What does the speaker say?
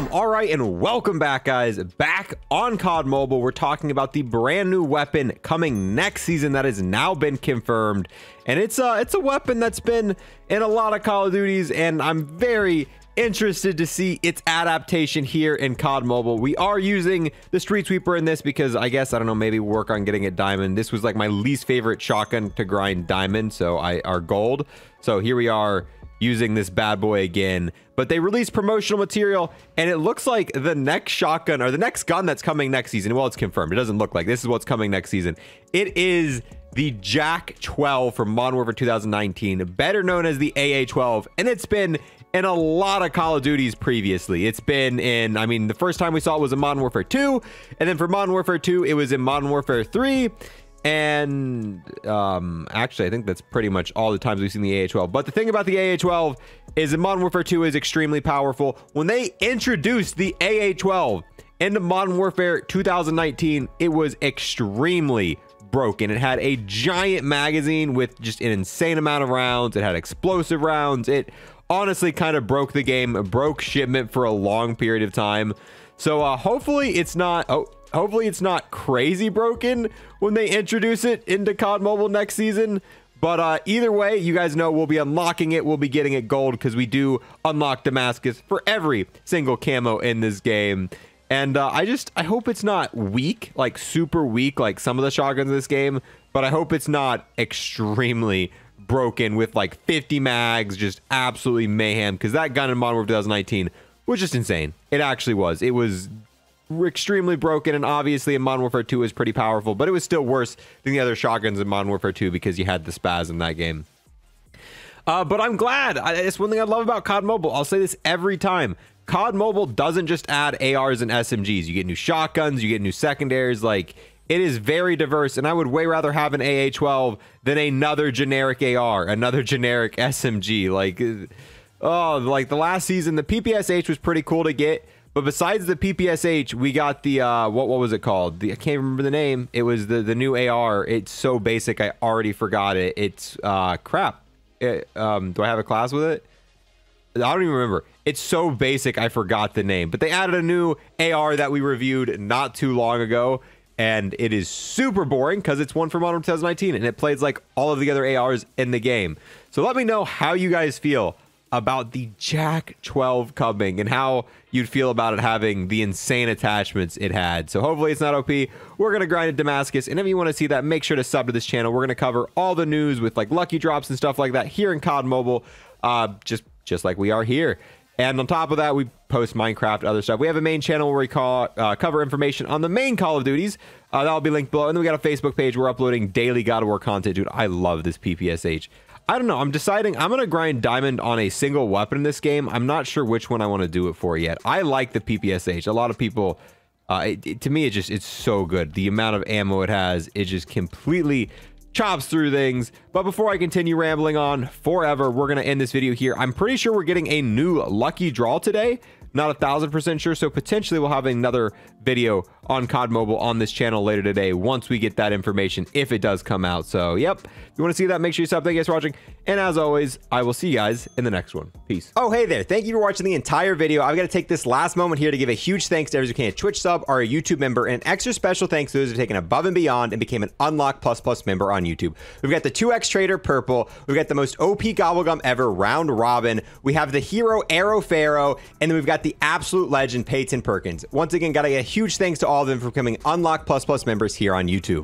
Boom! All right, and welcome back, guys. Back on COD Mobile, we're talking about the brand new weapon coming next season that has now been confirmed, and it's a it's a weapon that's been in a lot of Call of Duties, and I'm very interested to see its adaptation here in COD Mobile. We are using the Street Sweeper in this because I guess I don't know maybe work on getting it diamond. This was like my least favorite shotgun to grind diamond, so I are gold. So here we are using this bad boy again. But they released promotional material, and it looks like the next shotgun or the next gun that's coming next season. Well, it's confirmed. It doesn't look like this is what's coming next season. It is the JAK-12 from Modern Warfare 2019, better known as the AA 12, and it's been in a lot of Call of Duties previously. It's been in, I mean, the first time we saw it was in Modern Warfare 2, and then for Modern Warfare 2, it was in Modern Warfare 3, and um, actually, I think that's pretty much all the times we've seen the AA-12. But the thing about the AA-12 is that Modern Warfare 2 is extremely powerful. When they introduced the AA-12 into Modern Warfare 2019, it was extremely broken. It had a giant magazine with just an insane amount of rounds. It had explosive rounds. It honestly kind of broke the game, broke shipment for a long period of time. So uh, hopefully it's not... Oh, hopefully it's not crazy broken when they introduce it into COD Mobile next season. But uh, either way, you guys know we'll be unlocking it. We'll be getting it gold because we do unlock Damascus for every single camo in this game. And uh, I just, I hope it's not weak, like super weak, like some of the shotguns in this game. But I hope it's not extremely broken with like 50 mags, just absolutely mayhem. Because that gun in Modern Warfare 2019 was just insane. It actually was. It was extremely broken, and obviously in Modern Warfare 2 is pretty powerful, but it was still worse than the other shotguns in Modern Warfare 2 because you had the SPAS in that game. Uh, but I'm glad. I, it's one thing I love about COD Mobile. I'll say this every time. COD Mobile doesn't just add ARs and SMGs. You get new shotguns, you get new secondaries. Like, it is very diverse, and I would way rather have an AA-12 than another generic AR, another generic SMG. Like, oh, like the last season, the PPSH was pretty cool to get, but besides the PPSH, we got the uh, what what was it called? The, I can't remember the name. It was the the new AR. It's so basic, I already forgot it. It's uh, crap. It, um, do I have a class with it? I don't even remember. It's so basic, I forgot the name. But they added a new AR that we reviewed not too long ago, and it is super boring because it's one from Modern 2019, and it plays like all of the other ARs in the game. So let me know how you guys feel about the JAK-12 coming and how you'd feel about it having the insane attachments it had. So hopefully it's not OP. We're going to grind at Damascus. And if you want to see that, make sure to sub to this channel. We're going to cover all the news with like lucky drops and stuff like that here in COD Mobile, uh, just, just like we are here. And on top of that, we post Minecraft, other stuff. We have a main channel where we call, uh, cover information on the main Call of Duties. Uh, that'll be linked below. And then we got a Facebook page. We're uploading daily God of War content. Dude, I love this PPSH. I don't know. I'm deciding I'm going to grind diamond on a single weapon in this game. I'm not sure which one I want to do it for yet. I like the PPSH. A lot of people, uh, it, it, to me, it just, it's so good. The amount of ammo it has, it just completely chops through things. But before I continue rambling on forever, we're going to end this video here. I'm pretty sure we're getting a new lucky draw today. Not a thousand percent sure. So potentially we'll have another video on COD Mobile on this channel later today once we get that information, if it does come out. So, yep. If you want to see that, make sure you sub. Thank you guys for watching. And as always, I will see you guys in the next one. Peace. Oh, hey there. Thank you for watching the entire video. I've got to take this last moment here to give a huge thanks to everyone who a Twitch sub or a YouTube member, and an extra special thanks to those who have taken above and beyond and became an Unlock Plus Plus member on YouTube. We've got the 2X Trader Purple. We've got the most OP Gobblegum ever, Round Robin. We have the hero Arrow Pharaoh, and then we've got the absolute legend Peyton Perkins. Once again, got a huge thanks to all of them for becoming Unlock Plus Plus members here on YouTube.